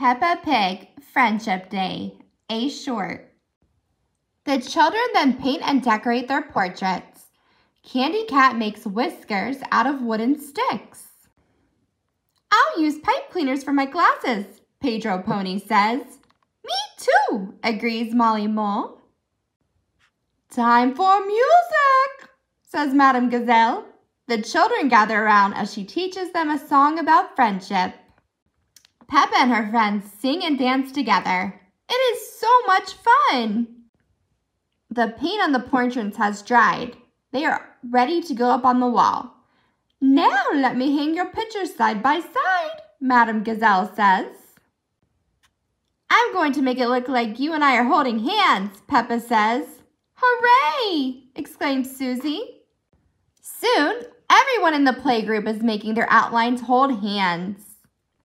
Peppa Pig Friendship Day, a short. The children then paint and decorate their portraits. Candy Cat makes whiskers out of wooden sticks. I'll use pipe cleaners for my glasses, Pedro Pony says. Me too, agrees Molly Mole. Time for music, says Madame Gazelle. The children gather around as she teaches them a song about friendship. Peppa and her friends sing and dance together. It is so much fun. The paint on the portraits has dried. They are ready to go up on the wall. Now let me hang your pictures side by side, Madame Gazelle says. I'm going to make it look like you and I are holding hands, Peppa says. Hooray! exclaims Suzy. Soon, everyone in the playgroup is making their outlines hold hands.